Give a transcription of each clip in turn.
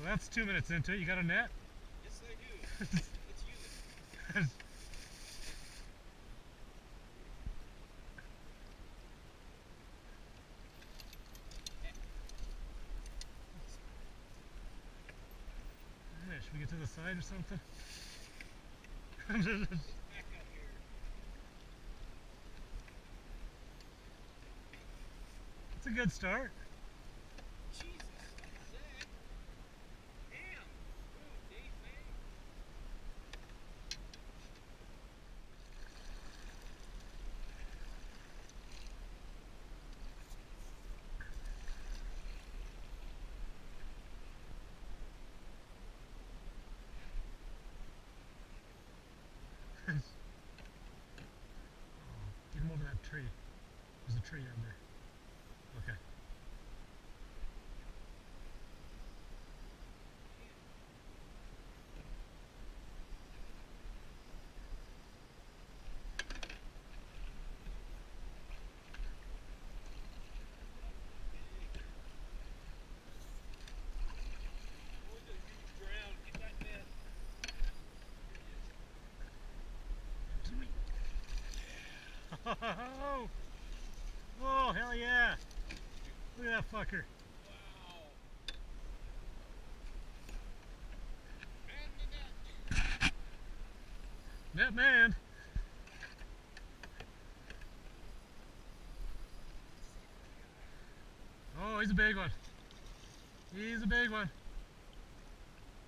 Well, that's two minutes into it. You got a net? Yes, I do. Let's use it. Should we get to the side or something? Back out here. It's a good start. Jesus, Zach. Damn. Ooh, Dave May. Get him over that tree. There's a tree under. Okay. Oh, the huge ground. Get that net. Oh, oh, hell yeah. Look at that fucker. Wow. Man the net. Net man. Oh, he's a big one. He's a big one.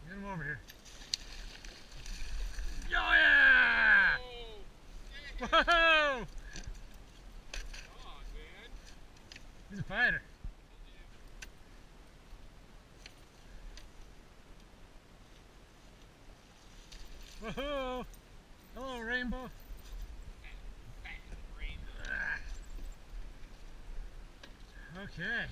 Get him over here. Oh, yeah! Oh, Whoa! come on, man. He's a fighter. Whoa! Hello, Rainbow. Okay.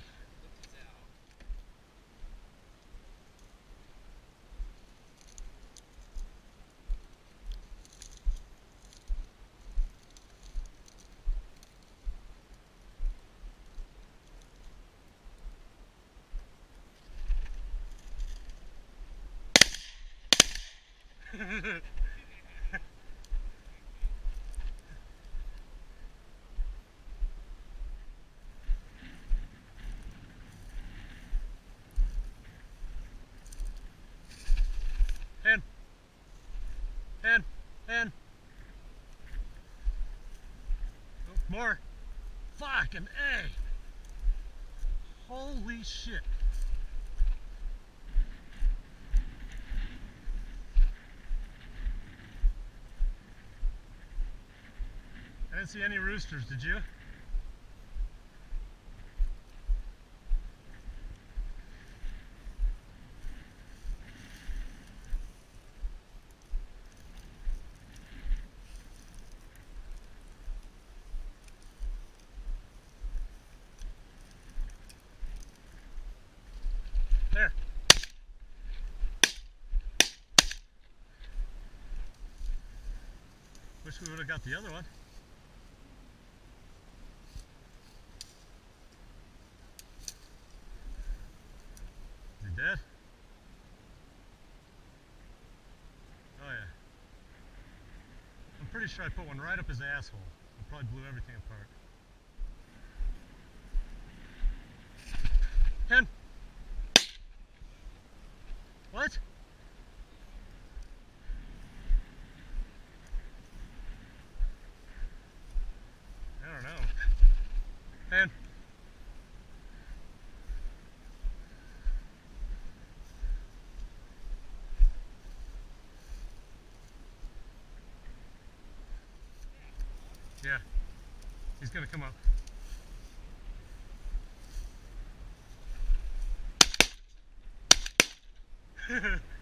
More. Fucking A. Holy shit. Didn't see any roosters, did you? There. Wish we would have got the other one. Dead? Oh yeah. I'm pretty sure I put one right up his asshole. It probably blew everything apart. Ken? What? I don't know. Ken? Yeah. He's gonna come up.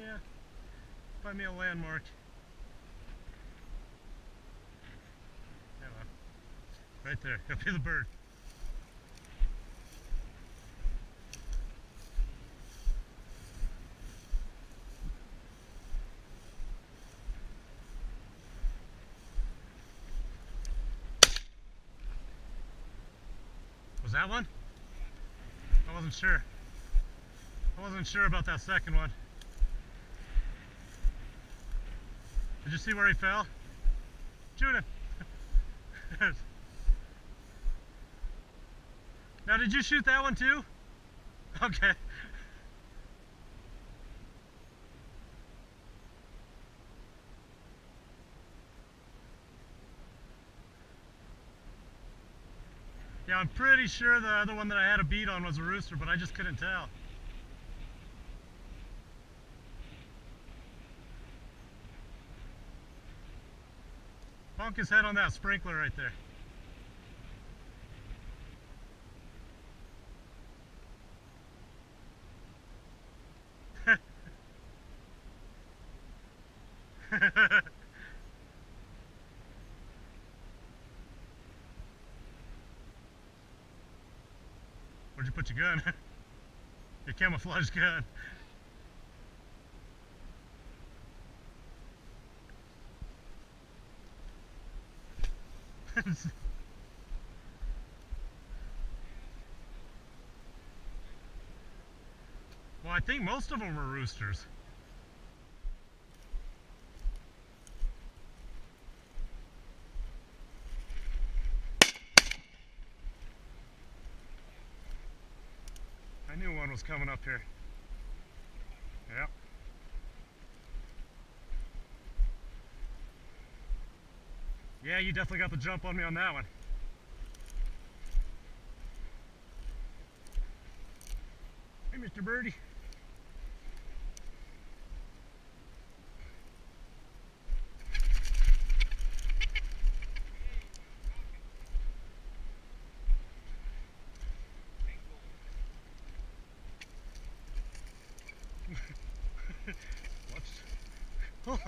Yeah, buy me a landmark. Yeah, well, right there, That'll be the bird. Was that one? I wasn't sure. I wasn't sure about that second one. Did you see where he fell? Shoot him. now, did you shoot that one too? Okay. Yeah, I'm pretty sure the other one that I had a bead on was a rooster, but I just couldn't tell. Bonk his head on that sprinkler right there. Where'd you put your gun? your camouflage gun. well, I think most of them were roosters. I knew one was coming up here. Yeah, you definitely got the jump on me on that one. Hey, Mr. Birdie. Watch. Oh,